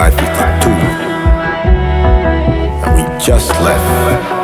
side we tattooed. And we just left.